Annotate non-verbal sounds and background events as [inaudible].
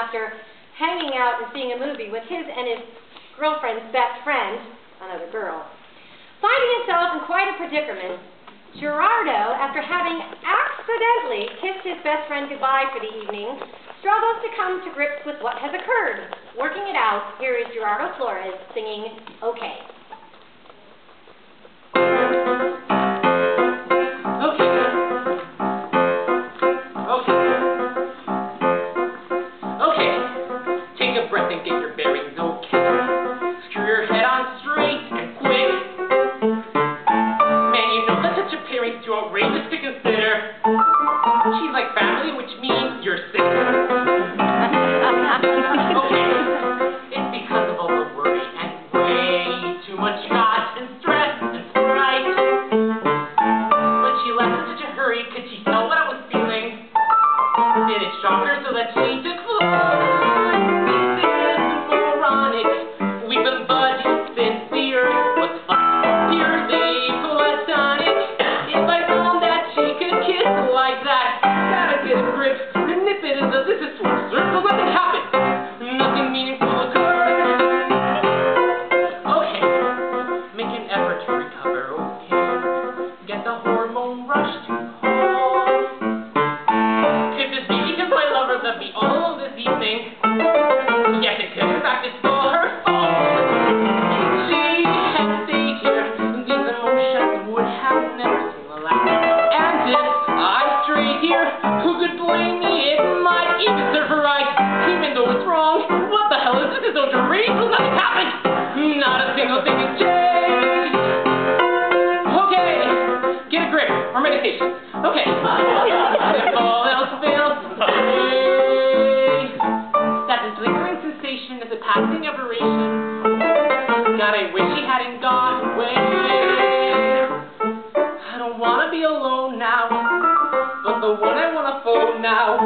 after hanging out and seeing a movie with his and his girlfriend's best friend, another girl. Finding himself in quite a predicament, Gerardo, after having accidentally kissed his best friend goodbye for the evening, struggles to come to grips with what has occurred. Working it out, here is Gerardo Flores singing Okay. She's like family, which means you're sick. okay. It's because of all the worry and way too much scotch and stress and Sprite. When she left in such a hurry, could she tell what I was feeling? Did it shock her so that she evening? Yes, it could. In fact, it's her fault. She had stayed here, these emotions would have never seen the light. And if I strayed here, who could blame me? It might even serve her right, even though it's wrong. What the hell is this? Is no dream? Nothing happened. Not a single thing has changed. Okay, get a grip or medication. Okay. [laughs] lingering is a passing aberration. God, I wish he hadn't gone away. I don't wanna be alone now but the one I to phone now